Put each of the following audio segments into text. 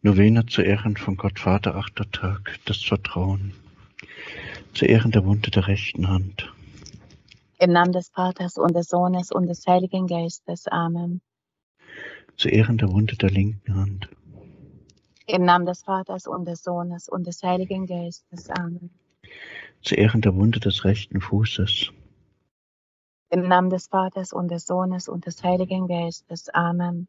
Novene zu Ehren von Gott Vater, achter Tag, das Vertrauen. Zu Ehren der Wunde der rechten Hand. Im Namen des Vaters und des Sohnes und des Heiligen Geistes. Amen. Zu Ehren der Wunde der linken Hand. Im Namen des Vaters und des Sohnes und des Heiligen Geistes. Amen. Zu Ehren der Wunde des rechten Fußes. Im Namen des Vaters und des Sohnes und des Heiligen Geistes. Amen.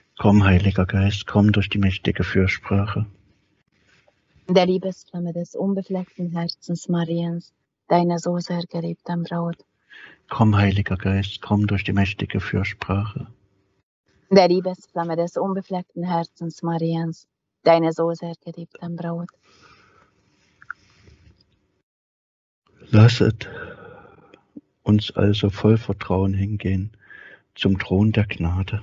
Komm, Heiliger Geist, komm durch die mächtige Fürsprache. Der Liebesflamme des unbefleckten Herzens Mariens, deine so sehr geliebten Braut. Komm, Heiliger Geist, komm durch die mächtige Fürsprache. Der Liebesflamme des unbefleckten Herzens Mariens, deine so sehr geliebten Braut. Lasset uns also voll Vertrauen hingehen zum Thron der Gnade.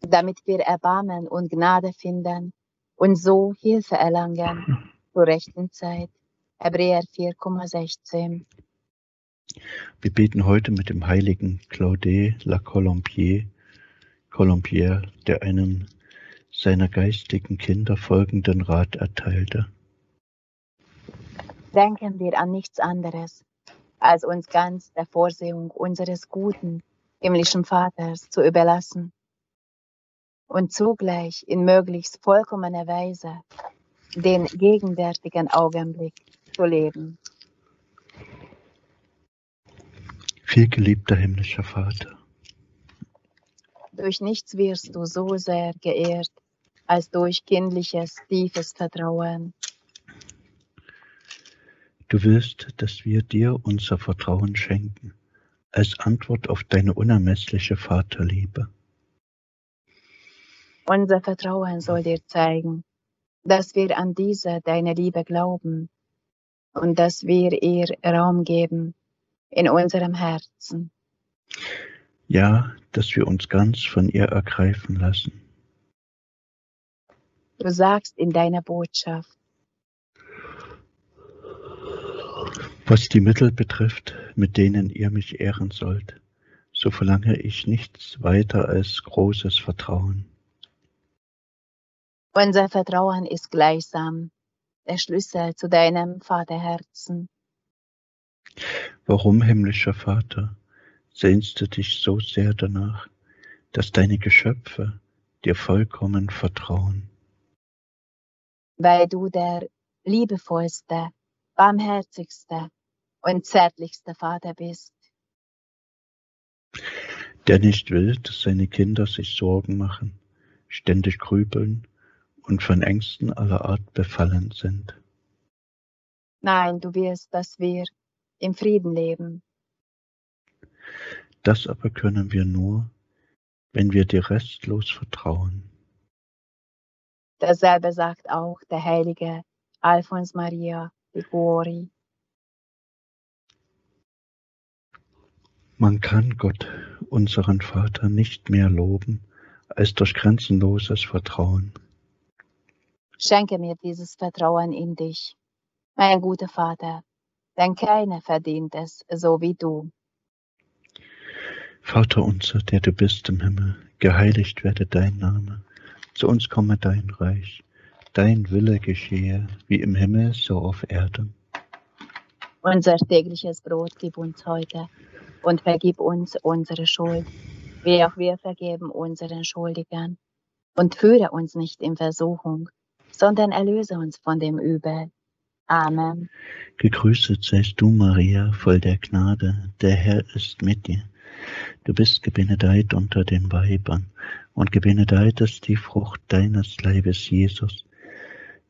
Damit wir Erbarmen und Gnade finden und so Hilfe erlangen zur rechten Zeit. Hebräer 4,16. Wir beten heute mit dem heiligen Claudet La Colombier, Colombier, der einem seiner geistigen Kinder folgenden Rat erteilte. Denken wir an nichts anderes, als uns ganz der Vorsehung unseres guten himmlischen Vaters zu überlassen und zugleich in möglichst vollkommener Weise den gegenwärtigen Augenblick zu leben. Vielgeliebter himmlischer Vater, durch nichts wirst du so sehr geehrt als durch kindliches, tiefes Vertrauen. Du willst, dass wir dir unser Vertrauen schenken, als Antwort auf deine unermessliche Vaterliebe. Unser Vertrauen soll dir zeigen, dass wir an diese deine Liebe glauben und dass wir ihr Raum geben in unserem Herzen. Ja, dass wir uns ganz von ihr ergreifen lassen. Du sagst in deiner Botschaft, was die Mittel betrifft, mit denen ihr mich ehren sollt, so verlange ich nichts weiter als großes Vertrauen. Unser Vertrauen ist gleichsam der Schlüssel zu deinem Vaterherzen. Warum, himmlischer Vater, sehnst du dich so sehr danach, dass deine Geschöpfe dir vollkommen vertrauen? Weil du der liebevollste, barmherzigste und zärtlichste Vater bist. Der nicht will, dass seine Kinder sich Sorgen machen, ständig grübeln und von Ängsten aller Art befallen sind. Nein, du wirst, dass wir im Frieden leben. Das aber können wir nur, wenn wir dir restlos vertrauen. Dasselbe sagt auch der heilige Alphons Maria Liguori. Man kann Gott, unseren Vater, nicht mehr loben als durch grenzenloses Vertrauen. Schenke mir dieses Vertrauen in dich, mein guter Vater, denn keiner verdient es so wie du. Vater unser, der du bist im Himmel, geheiligt werde dein Name, zu uns komme dein Reich, dein Wille geschehe, wie im Himmel, so auf Erden. Unser tägliches Brot gib uns heute und vergib uns unsere Schuld, wie auch wir vergeben unseren Schuldigern. Und führe uns nicht in Versuchung, sondern erlöse uns von dem Übel. Amen. Gegrüßet seist du, Maria, voll der Gnade, der Herr ist mit dir. Du bist gebenedeit unter den Weibern, und gebenedeit ist die Frucht deines Leibes, Jesus,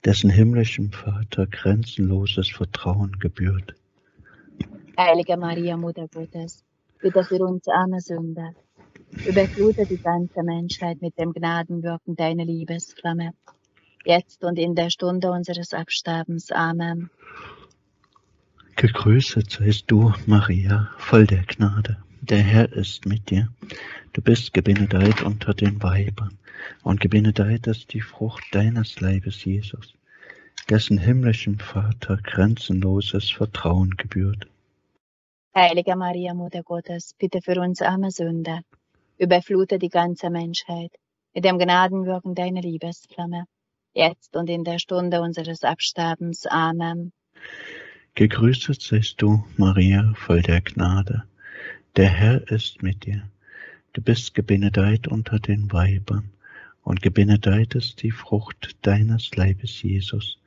dessen himmlischem Vater grenzenloses Vertrauen gebührt. Heilige Maria, Mutter Gottes, bitte für uns arme Sünder, Überflute die ganze Menschheit mit dem Gnadenwirken deiner Liebesflamme, jetzt und in der Stunde unseres Absterbens. Amen. Gegrüßet seist du, Maria, voll der Gnade. Der Herr ist mit dir. Du bist gebenedeit unter den Weibern, und gebenedeit ist die Frucht deines Leibes, Jesus, dessen himmlischen Vater grenzenloses Vertrauen gebührt. Heilige Maria, Mutter Gottes, bitte für uns arme Sünder, überflute die ganze Menschheit mit dem Gnadenwirken deiner Liebesflamme, jetzt und in der Stunde unseres Absterbens. Amen. Gegrüßet seist du, Maria, voll der Gnade. Der Herr ist mit dir. Du bist gebenedeit unter den Weibern, und gebenedeit ist die Frucht deines Leibes, Jesus,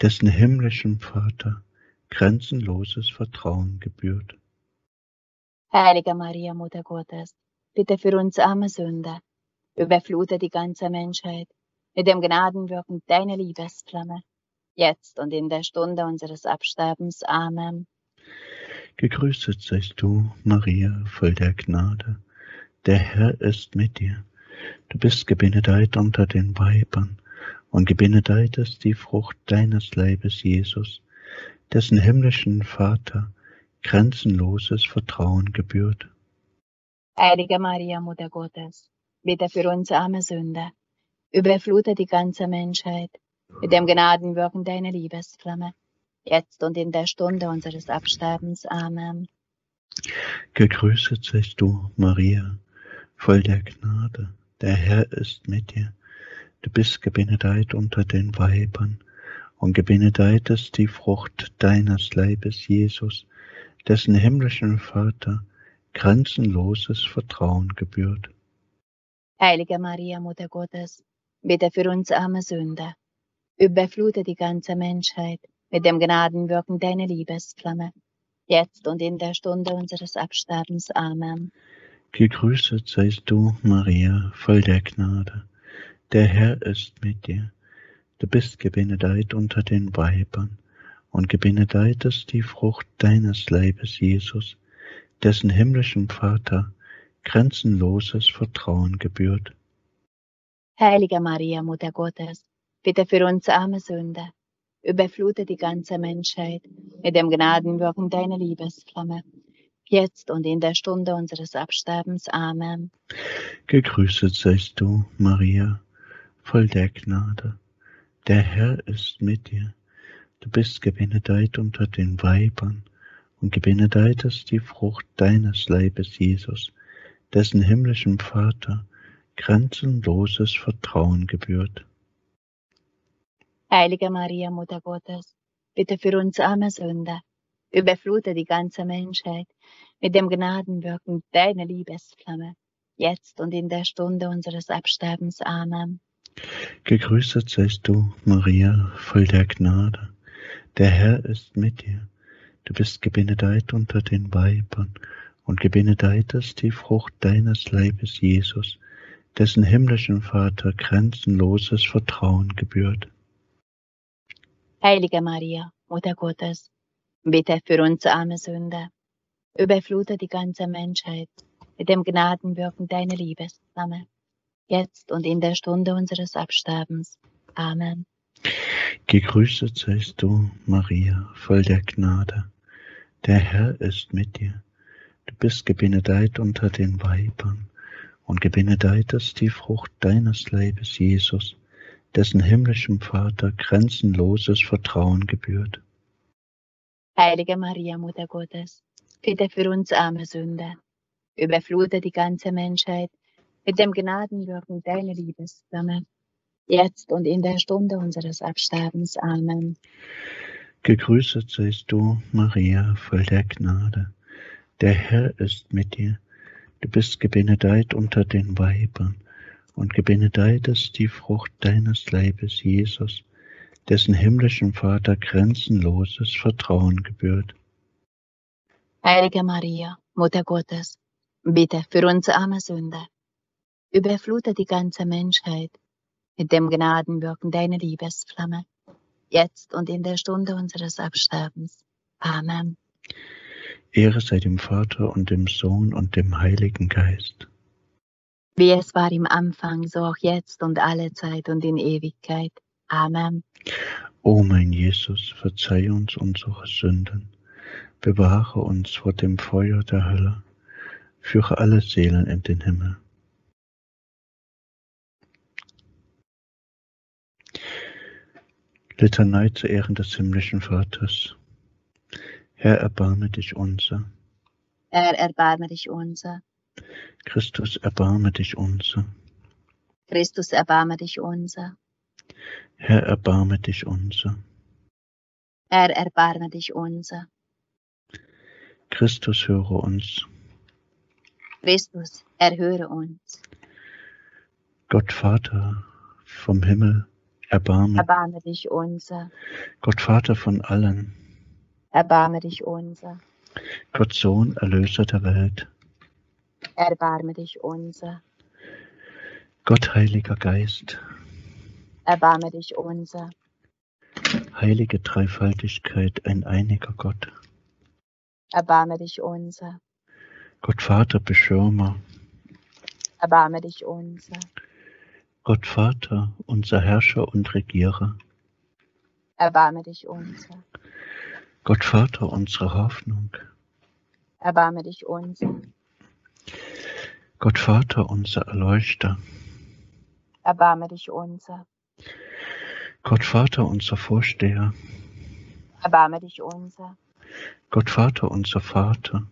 dessen himmlischen Vater grenzenloses Vertrauen gebührt. Heilige Maria, Mutter Gottes, bitte für uns arme Sünder, überflute die ganze Menschheit mit dem Gnadenwirken deiner Liebesflamme, jetzt und in der Stunde unseres Absterbens. Amen. Gegrüßet seist du, Maria, voll der Gnade. Der Herr ist mit dir. Du bist gebenedeit unter den Weibern, und gebenedeit ist die Frucht deines Leibes, Jesus, dessen himmlischen Vater grenzenloses Vertrauen gebührt. Heilige Maria, Mutter Gottes, bitte für uns arme Sünder, überflute die ganze Menschheit mit dem Gnadenwirken deiner Liebesflamme jetzt und in der Stunde unseres Absterbens. Amen. Gegrüßet seist du, Maria, voll der Gnade. Der Herr ist mit dir. Du bist gebenedeit unter den Weibern, und gebenedeit ist die Frucht deines Leibes, Jesus, dessen himmlischen Vater grenzenloses Vertrauen gebührt. Heilige Maria, Mutter Gottes, bitte für uns arme Sünder, überflute die ganze Menschheit mit dem Gnadenwirken deiner Liebesflamme, jetzt und in der Stunde unseres Absterbens. Amen. Gegrüßet seist du, Maria, voll der Gnade. Der Herr ist mit dir. Du bist gebenedeit unter den Weibern, und gebenedeit ist die Frucht deines Leibes, Jesus, dessen himmlischen Vater grenzenloses Vertrauen gebührt. Heilige Maria, Mutter Gottes, bitte für uns arme Sünder, überflute die ganze Menschheit mit dem Gnadenwirken deiner Liebesflamme, jetzt und in der Stunde unseres Absterbens. Amen. Gegrüßet seist du, Maria, voll der Gnade. Der Herr ist mit dir. Du bist gebenedeit unter den Weibern, und gebenedeit ist die Frucht deines Leibes, Jesus, dessen himmlischen Vater grenzenloses Vertrauen gebührt. Heilige Maria, Mutter Gottes, bitte für uns arme Sünder, überflute die ganze Menschheit mit dem Gnadenwirken deiner Liebesflamme, jetzt und in der Stunde unseres Absterbens. Amen. Gegrüßet seist du, Maria, voll der Gnade. Der Herr ist mit dir. Du bist gebenedeit unter den Weibern, und gebenedeit ist die Frucht deines Leibes, Jesus, dessen himmlischen Vater grenzenloses Vertrauen gebührt. Heilige Maria, Mutter Gottes, bitte für uns arme Sünder, überflute die ganze Menschheit mit dem Gnadenwirken deiner Liebesflamme, jetzt und in der Stunde unseres Absterbens. Amen. Gegrüßet seist du, Maria, voll der Gnade. Der Herr ist mit dir. Du bist gebenedeit unter den Weibern, und gebenedeit ist die Frucht deines Leibes, Jesus dessen himmlischem Vater grenzenloses Vertrauen gebührt. Heilige Maria, Mutter Gottes, bitte für uns arme Sünder, überflute die ganze Menschheit mit dem Gnadenwirken deiner Liebesflamme, jetzt und in der Stunde unseres Absterbens. Amen. Gegrüßet seist du, Maria, voll der Gnade. Der Herr ist mit dir. Du bist gebenedeit unter den Weibern und gebenedeit ist die Frucht deines Leibes, Jesus, dessen himmlischen Vater grenzenloses Vertrauen gebührt. Heilige Maria, Mutter Gottes, bitte für uns arme Sünder, überflute die ganze Menschheit mit dem Gnadenwirken deiner Liebesflamme, jetzt und in der Stunde unseres Absterbens. Amen. Ehre sei dem Vater und dem Sohn und dem Heiligen Geist wie es war im Anfang, so auch jetzt und alle Zeit und in Ewigkeit. Amen. O mein Jesus, verzeih uns unsere Sünden, bewahre uns vor dem Feuer der Hölle, führe alle Seelen in den Himmel. Litanei zu Ehren des himmlischen Vaters. Herr, erbarme dich unser. Herr, erbarme dich unser. Christus, erbarme dich unser. Christus, erbarme dich unser. Herr, erbarme dich unser. Herr, erbarme dich unser. Christus, höre uns. Christus, erhöre uns. Gott Vater vom Himmel, erbarme. Erbarme dich unser. Gott Vater von allen, Erbarme dich unser. Gott Sohn, Erlöser der Welt, Erbarme dich unser. Gott Heiliger Geist, Erbarme dich unser. heilige Dreifaltigkeit, ein einiger Gott, Erbarme dich unser. Gott Vater, Beschirmer, Erbarme dich unser. Gott Vater, unser Herrscher und Regierer, Erbarme dich unser. Gott Vater, unsere Hoffnung, Erbarme dich unser. Gott Vater, unser Erleuchter, Erbarme dich unser. Gott Vater, unser Vorsteher, Erbarme dich unser. Gott Vater, unser Vater,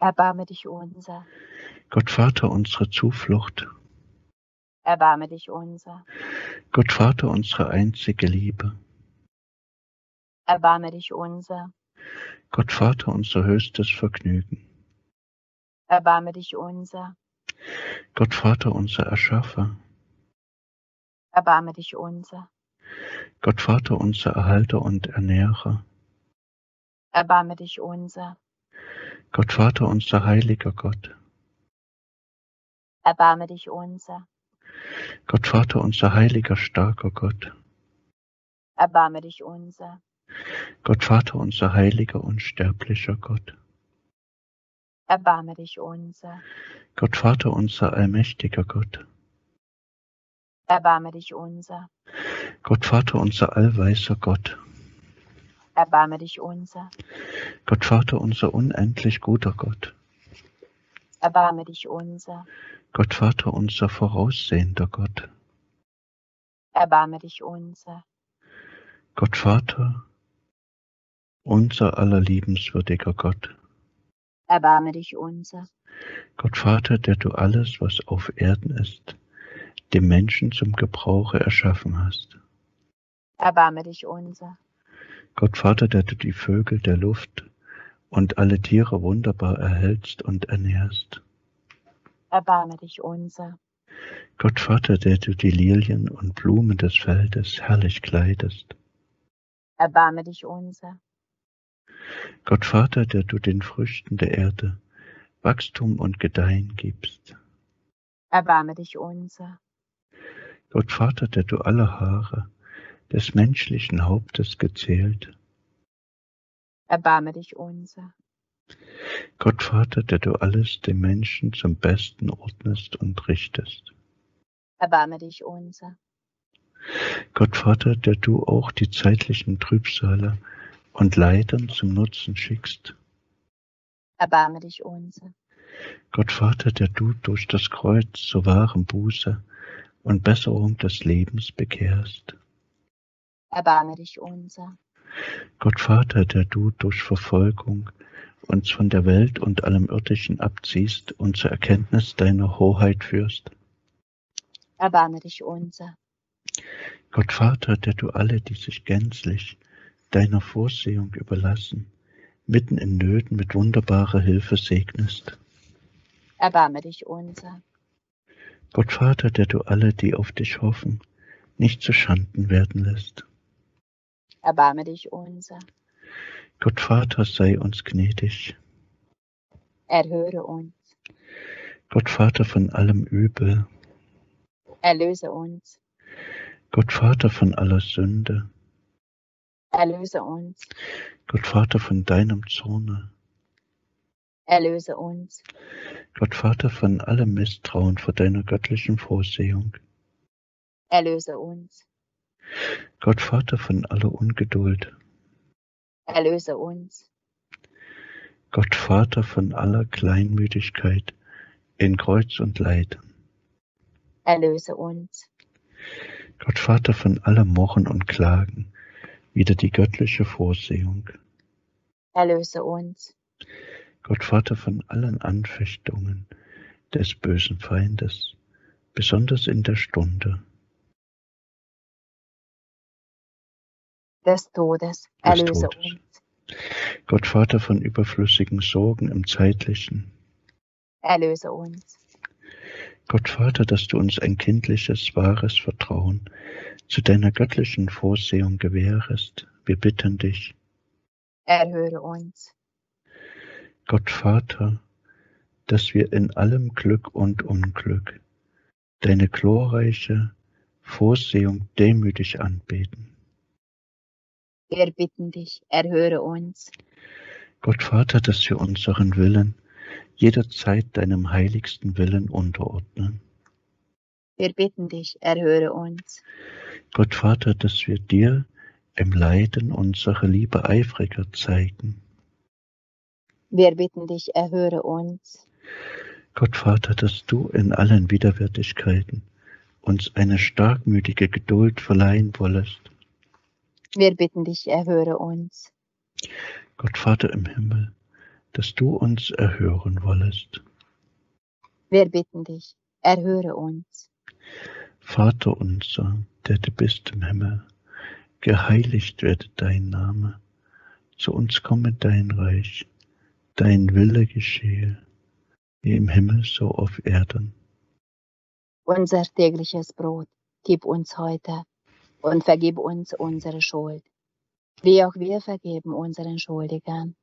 Erbarme dich unser. Gott Vater, unsere Zuflucht, Erbarme dich unser. Gott Vater, unsere einzige Liebe, Erbarme dich unser. Gott Vater, unser höchstes Vergnügen, Erbarme dich unser. Gott Vater, unser Erschaffer, Erbarme dich unser. Gott Vater, unser Erhalter und Ernährer, Erbarme dich unser. Gott Vater, unser heiliger Gott, Erbarme dich unser. Gott Vater, unser heiliger, starker Gott, Erbarme dich unser. Gott Vater, unser heiliger, unsterblicher Gott, Erbarme dich unser. Gott Vater, unser allmächtiger Gott, Erbarme dich unser. Gott Vater, unser allweiser Gott, Erbarme dich unser. Gott Vater, unser unendlich guter Gott, Erbarme dich unser. Gott Vater, unser voraussehender Gott, Erbarme dich unser. Gott Vater, unser allerliebenswürdiger Gott, Erbarme dich unser. Gott Vater, der du alles, was auf Erden ist, dem Menschen zum Gebrauche erschaffen hast. Erbarme dich unser. Gott Vater, der du die Vögel der Luft und alle Tiere wunderbar erhältst und ernährst. Erbarme dich unser. Gott Vater, der du die Lilien und Blumen des Feldes herrlich kleidest. Erbarme dich unser. Gott Vater, der du den Früchten der Erde Wachstum und Gedeihen gibst. Erbarme dich unser. Gott Vater, der du alle Haare des menschlichen Hauptes gezählt. Erbarme dich unser. Gott Vater, der du alles dem Menschen zum Besten ordnest und richtest. Erbarme dich unser. Gott Vater, der du auch die zeitlichen Trübsale und Leidern zum Nutzen schickst. Erbarme dich unser. Gott Vater, der du durch das Kreuz zur wahren Buße und Besserung des Lebens bekehrst. Erbarme dich unser. Gott Vater, der du durch Verfolgung uns von der Welt und allem Irdischen abziehst und zur Erkenntnis deiner Hoheit führst. Erbarme dich unser. Gott Vater, der du alle, die sich gänzlich deiner Vorsehung überlassen, mitten in Nöten mit wunderbarer Hilfe segnest. Erbarme dich unser. Gott Vater, der du alle, die auf dich hoffen, nicht zu Schanden werden lässt. Erbarme dich unser. Gott Vater, sei uns gnädig. Erhöre uns. Gott Vater von allem Übel. Erlöse uns. Gott Vater von aller Sünde. Erlöse uns. Gott Vater von deinem Zorne. Erlöse uns. Gott Vater von allem Misstrauen vor deiner göttlichen Vorsehung. Erlöse uns. Gott Vater von aller Ungeduld. Erlöse uns. Gott Vater von aller Kleinmütigkeit in Kreuz und Leid. Erlöse uns. Gott Vater von allem Murren und Klagen, wieder die göttliche Vorsehung. Erlöse uns. Gott Vater von allen Anfechtungen des bösen Feindes, besonders in der Stunde des Todes. des Erlöse Todes. uns. Gott Vater von überflüssigen Sorgen im Zeitlichen. Erlöse uns. Gott Vater, dass du uns ein kindliches, wahres Vertrauen zu deiner göttlichen Vorsehung gewährest. Wir bitten dich. Erhöre uns. Gott Vater, dass wir in allem Glück und Unglück deine glorreiche Vorsehung demütig anbeten. Wir bitten dich, erhöre uns. Gott Vater, dass wir unseren Willen jederzeit deinem heiligsten Willen unterordnen. Wir bitten dich, erhöre uns. Gott Vater, dass wir dir im Leiden unsere Liebe eifriger zeigen. Wir bitten dich, erhöre uns. Gott Vater, dass du in allen Widerwärtigkeiten uns eine starkmütige Geduld verleihen wollest. Wir bitten dich, erhöre uns. Gott Vater im Himmel, dass du uns erhören wollest. Wir bitten dich, erhöre uns. Vater unser, der du bist im Himmel, geheiligt werde dein Name, zu uns komme dein Reich, dein Wille geschehe, wie im Himmel so auf Erden. Unser tägliches Brot gib uns heute und vergib uns unsere Schuld, wie auch wir vergeben unseren Schuldigern.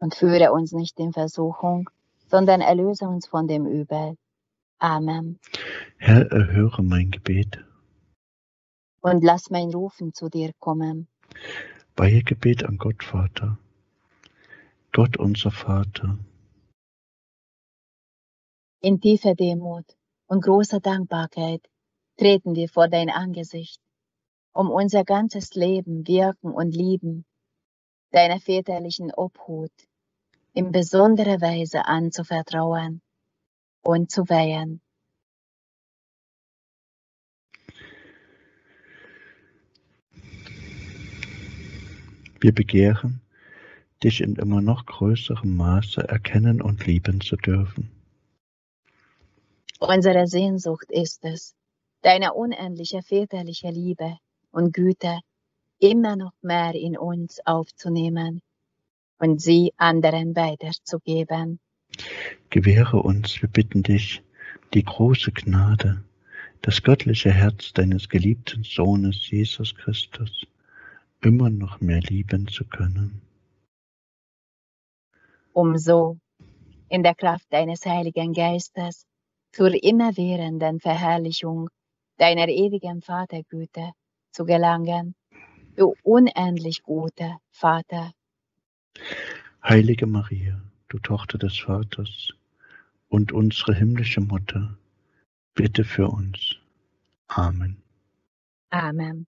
Und führe uns nicht in Versuchung, sondern erlöse uns von dem Übel. Amen. Herr, erhöre mein Gebet, Und lass mein Rufen zu dir kommen. weihe Gebet an Gott Vater. Gott unser Vater, In tiefer Demut und großer Dankbarkeit treten wir vor dein Angesicht, um unser ganzes Leben, Wirken und Lieben deiner väterlichen Obhut in besonderer Weise anzuvertrauen und zu weihen. wir begehren, dich in immer noch größerem Maße erkennen und lieben zu dürfen. Unsere Sehnsucht ist es, deine unendliche väterliche Liebe und Güte immer noch mehr in uns aufzunehmen und sie anderen weiterzugeben. Gewähre uns, wir bitten dich, die große Gnade, das göttliche Herz deines geliebten Sohnes Jesus Christus immer noch mehr lieben zu können. um so in der Kraft deines Heiligen Geistes zur immerwährenden Verherrlichung deiner ewigen Vatergüte zu gelangen, du unendlich guter Vater. Heilige Maria, du Tochter des Vaters und unsere himmlische Mutter, bitte für uns. Amen. Amen.